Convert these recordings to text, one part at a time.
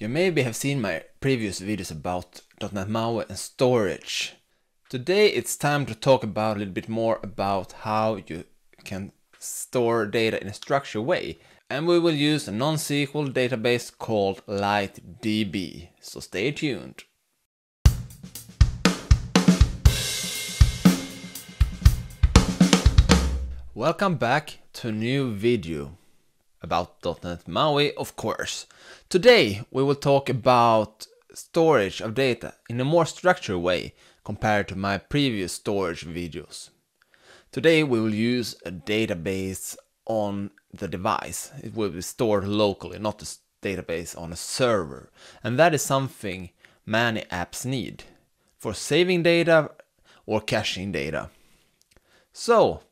You maybe have seen my previous videos about .NET MAUI and storage. Today it's time to talk about a little bit more about how you can store data in a structured way. And we will use a non-SQL database called LiteDB. So stay tuned. Welcome back to a new video about .NET MAUI, of course. Today we will talk about storage of data in a more structured way compared to my previous storage videos. Today we will use a database on the device. It will be stored locally, not a database on a server. And that is something many apps need for saving data or caching data. So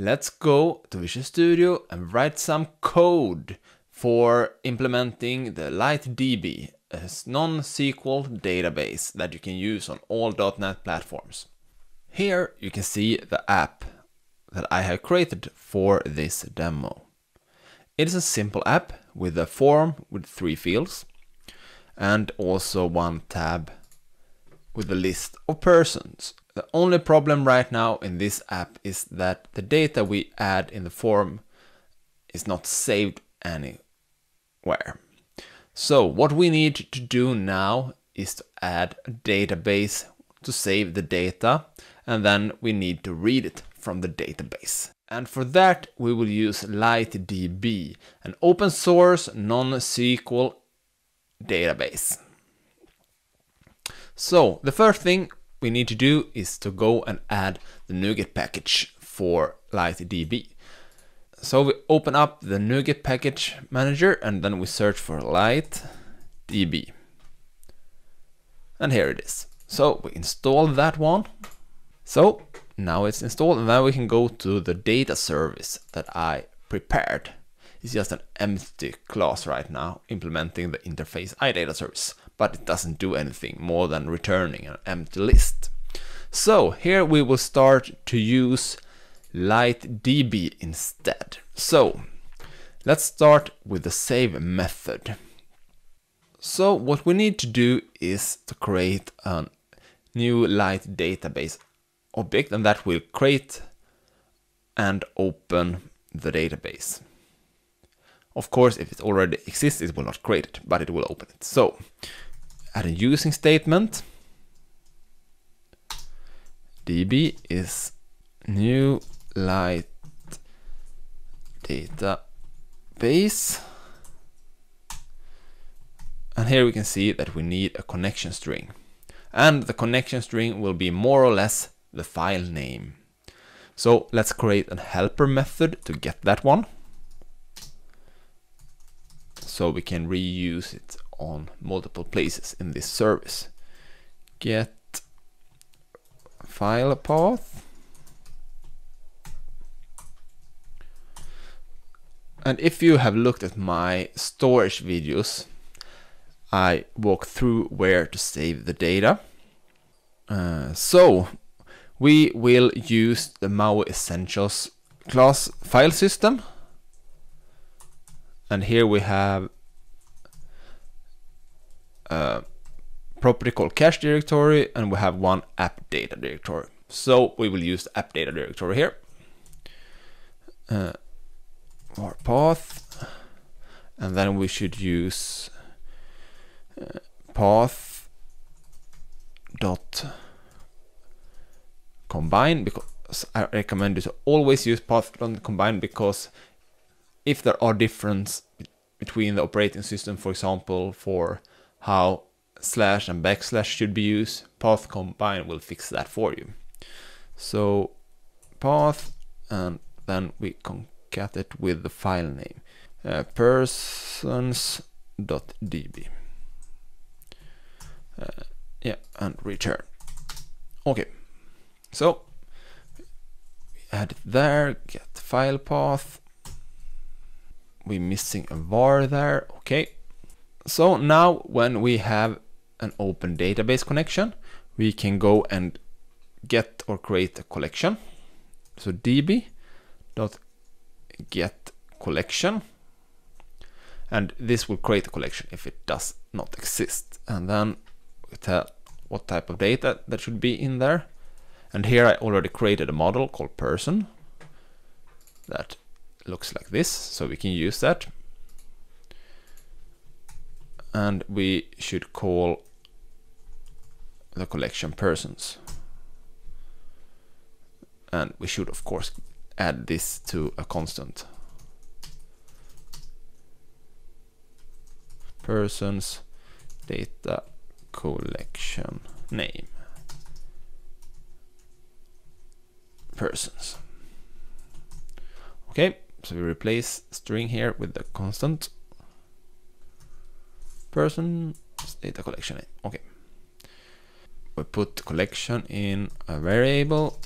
let's go to Visual Studio and write some code for implementing the LiteDB, a non-SQL database that you can use on all .NET platforms. Here you can see the app that I have created for this demo. It is a simple app with a form with three fields and also one tab with a list of persons the only problem right now in this app is that the data we add in the form is not saved anywhere. So what we need to do now is to add a database to save the data and then we need to read it from the database. And for that we will use LiteDB, an open source non-SQL database. So the first thing we need to do is to go and add the NuGet package for LiteDB. So we open up the NuGet package manager and then we search for LiteDB. And here it is. So we install that one. So now it's installed and now we can go to the data service that I prepared. It's just an empty class right now implementing the interface iData service but it doesn't do anything more than returning an empty list. So here we will start to use LiteDB instead. So let's start with the save method. So what we need to do is to create a new light database object and that will create and open the database. Of course, if it already exists, it will not create it, but it will open it. So Er add a using statement. db is new light database. And here we can see that we need a connection string. And the connection string will be more or less the file name. So let's create a helper method to get that one. So we can reuse it on multiple places in this service. Get file path. And if you have looked at my storage videos, I walk through where to save the data. Uh, so we will use the MAUI Essentials class file system. And here we have uh, property called cache directory and we have one app data directory. So we will use the app data directory here. Uh, our path and then we should use uh, path dot combine because I recommend you to always use path dot combine because if there are differences between the operating system for example for how slash and backslash should be used, path combine will fix that for you. So path and then we concat it with the file name uh, persons.db. Uh, yeah, and return. Okay, so add it there, get file path. We're missing a var there. Okay, so now when we have an open database connection, we can go and get or create a collection. So db dot get collection. and this will create a collection if it does not exist and then we tell what type of data that should be in there and here I already created a model called person that looks like this so we can use that and we should call the collection persons. And we should of course add this to a constant. Persons data collection name. Persons. Okay so we replace string here with the constant person data collection okay we put collection in a variable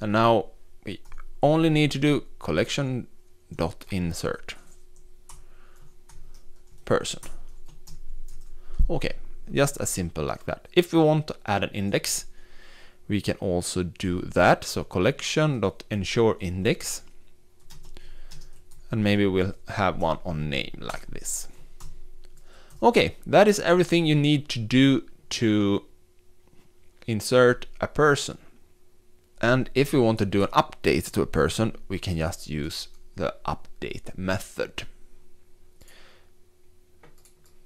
and now we only need to do collection dot insert person. Okay, just as simple like that. If we want to add an index, we can also do that. So collection dot ensure index, and maybe we'll have one on name like this. Okay, that is everything you need to do to insert a person. And if we want to do an update to a person, we can just use the update method.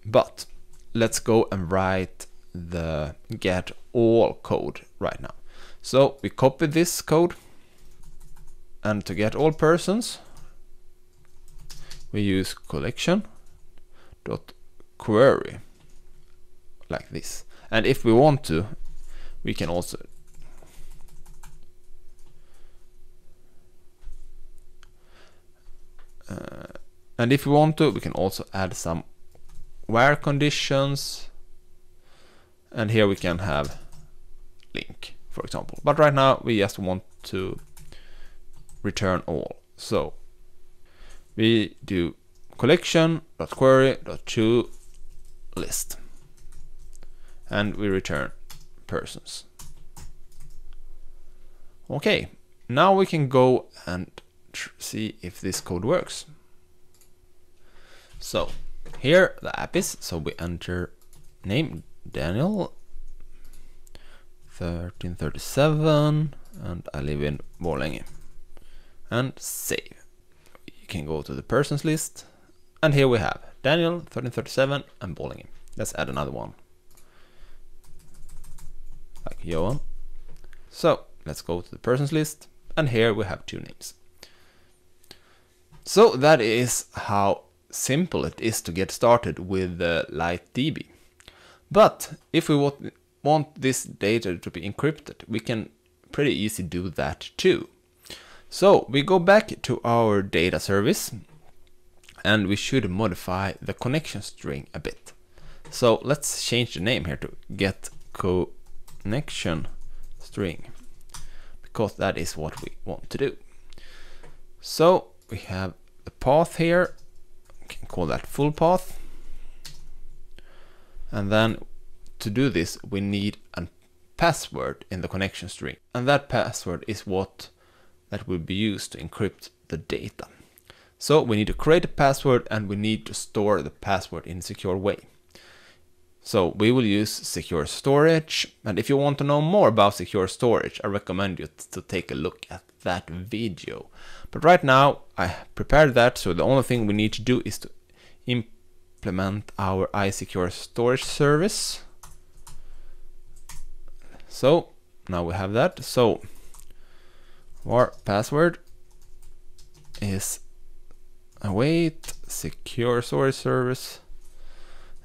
But let's go and write the get all code right now. So we copy this code and to get all persons we use collection dot query like this. And if we want to, we can also uh, and if we want to, we can also add some where conditions. And here we can have LINQ for example. But right now we just want to return all. So we do collection dot query dot to list. And we return persons. Okay now we can go and see if this code works. So here the app is, so we enter name Daniel 1337 and I live in Borlänge. And save. You can go to the persons list and here we have Daniel 1337 and Borlänge. Let's add another one like Johan. So let's go to the persons list and here we have two names. So that is how simple it is to get started with uh, LiteDB. But if we want, want this data to be encrypted, we can pretty easy do that too. So we go back to our data service and we should modify the connection string a bit. So let's change the name here to get connection string because that is what we want to do. So we have the path here we can call that full path. And then to do this, we need a password in the connection string. And that password is what that will be used to encrypt the data. So we need to create a password and we need to store the password in a secure way. So we will use secure storage. And if you want to know more about secure storage, I recommend you to take a look at that video. But right now I prepared that, so the only thing we need to do is to implement our iSecure storage service. So now we have that. So our password is await secure storage service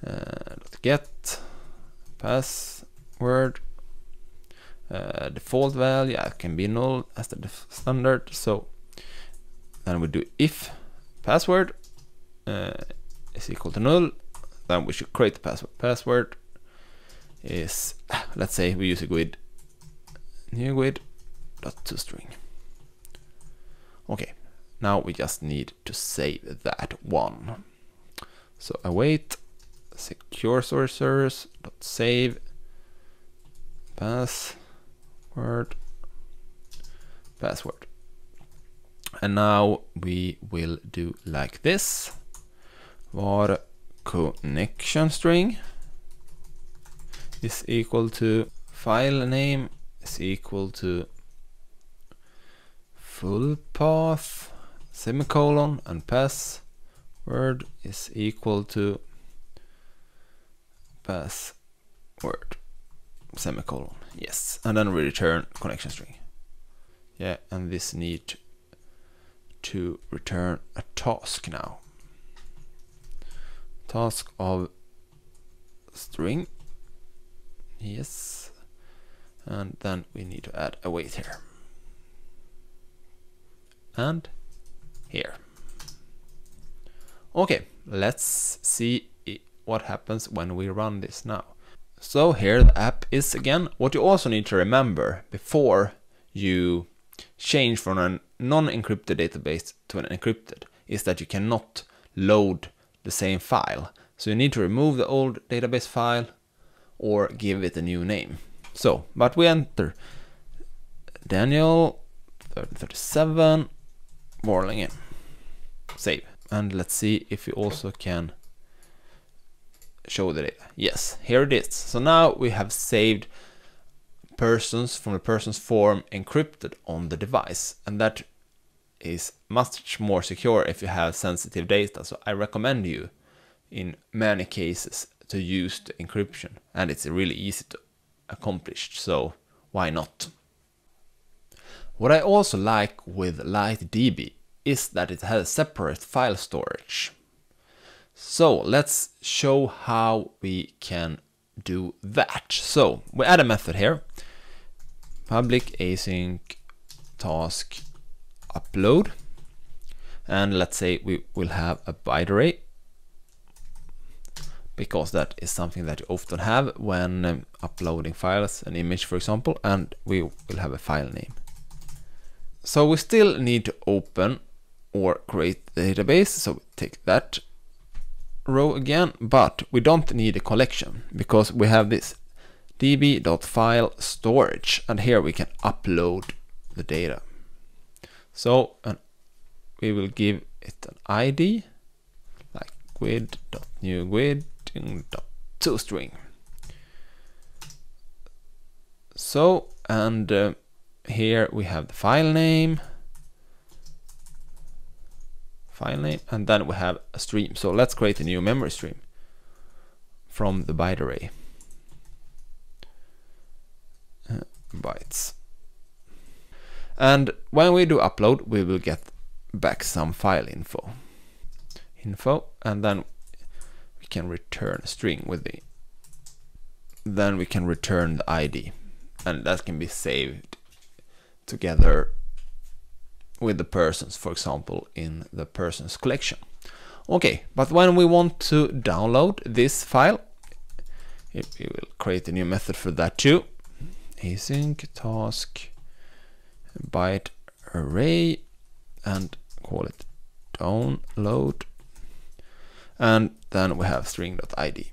uh, get password uh, default value yeah, can be null as the standard. So then we do if password uh, is equal to null then we should create the password. Password is let's say we use a GUID new GUID dot to string. Okay now we just need to save that one. So await secure source service dot save password password. And now we will do like this. Var connection string is equal to file name is equal to full path semicolon and password is equal to password semicolon. Yes. And then we return connection string. Yeah and this need to return a task now. Task of string. Yes. And then we need to add await here. And here. Okay let's see what happens when we run this now. So here the app is again. What you also need to remember before you change from a non-encrypted database to an encrypted is that you cannot load the same file. So you need to remove the old database file or give it a new name. So, but we enter Daniel 37 in. Save. And let's see if we also can show the data. Yes, here it is. So now we have saved persons from the person's form encrypted on the device. And that is much more secure if you have sensitive data. So I recommend you in many cases to use the encryption. And it's really easy to accomplish. so why not? What I also like with LiteDB is that it has separate file storage. So let's show how we can do that. So we add a method here, public async task upload, and let's say we will have a byte array because that is something that you often have when um, uploading files, an image for example, and we will have a file name. So we still need to open or create the database, so we take that row again, but we don't need a collection because we have this db.file storage and here we can upload the data. So we will give it an ID like GUID to string. So, and uh, here we have the file name, file name, and then we have a stream. So let's create a new memory stream from the byte array. Uh, bytes. And when we do upload, we will get back some file info. Info, and then we can return a string with the then we can return the ID and that can be saved together with the persons for example in the persons collection okay but when we want to download this file we will create a new method for that too async task byte array and call it download and then we have string.id.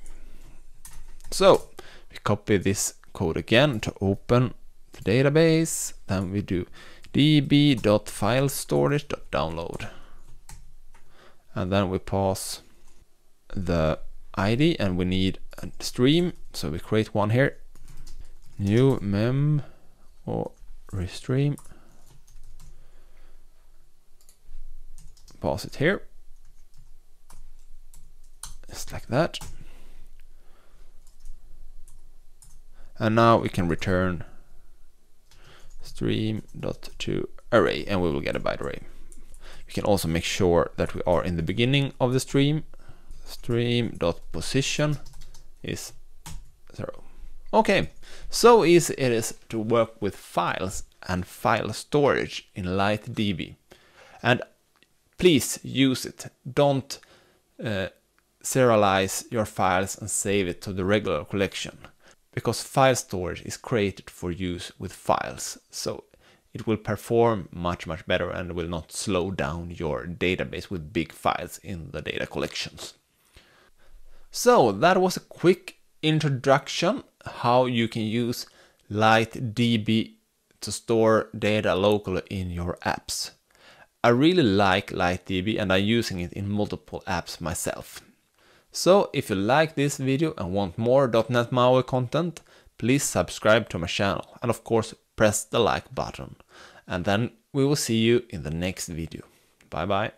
So we copy this code again to open the database, then we do db.filestorage.download and then we pass the ID and we need a stream so we create one here. New mem or restream. Pass it here. Just like that. And now we can return stream.to array and we will get a byte array. We can also make sure that we are in the beginning of the stream. Stream.position is zero. Okay, so easy it is to work with files and file storage in LiteDB. And please use it. Don't uh, serialize your files and save it to the regular collection because file storage is created for use with files so it will perform much much better and will not slow down your database with big files in the data collections. So that was a quick introduction how you can use LiteDB to store data locally in your apps. I really like LiteDB and I'm using it in multiple apps myself. So if you like this video and want more .NET MAUI content, please subscribe to my channel and of course press the like button. And then we will see you in the next video. Bye bye.